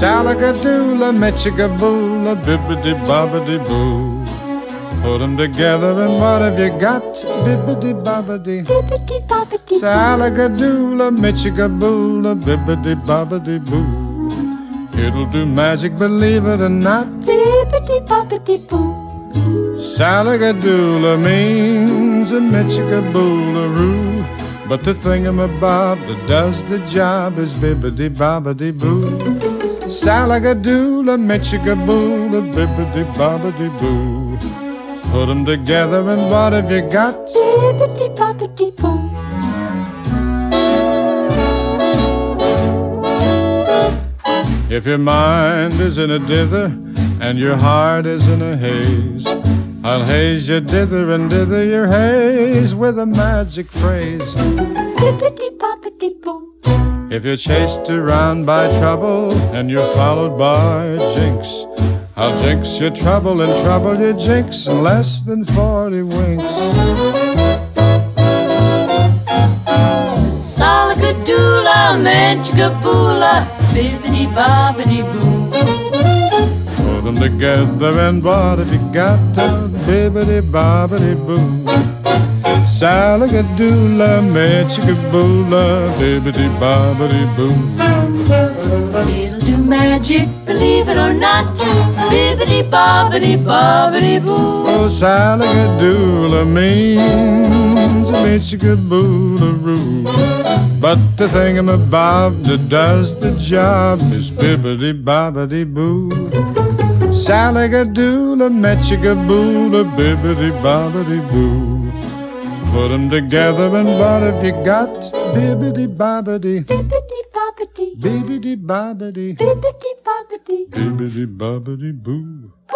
Salagadoola, Metchigaboola, bibbidi bobbidi boo. Put 'em together and what have you got? Bibbidi bobbidi. Bibbidi bobbidi. Salagadoola, Metchigaboola, bibbidi bobbidi boo. It'll do magic, believe it or not. Bibbidi bobbidi boo. Salagadoola means a Mitchigaboolaroo. But the thingamabob that does the job is bibbidi bobbidi boo. Salagadoola, Mitchigaboola, bibbidi bobbidi boo. Put 'em together and what have you got? Bibbidi bobbidi boo. If your mind is in a dither and your heart is in a haze, I'll haze you dither and dither your haze with a magic phrase. Bibbidi bobbidi boo. If you're chased around by trouble and you're followed by jinx, I'll jinx your trouble and trouble your jinx in less than 40 winks. Salagadoola, Menchgaboola, bibbidi bobbidi boo. Put them together and what have you got? Bibbidi bobbidi boo. Salagadoola, Metchigaboola, bibbidi bobbidi boo. It'll do magic, believe it or not. Bibbidi bobbidi bobbidi boo. Oh, Salagadoola means a Mitchigaboolaroo. But the thingamabob that does the job is bibbidi bobbidi boo. Salagadoola, Metchigaboola, bibbidi bobbidi boo. Put 'em together and what have you got? Bibbidi bobbidi, Bibbidi bobbidi. bibbidi bobbidi, Bibbidi bobbidi. bibbidi bobbidi boo. Boo.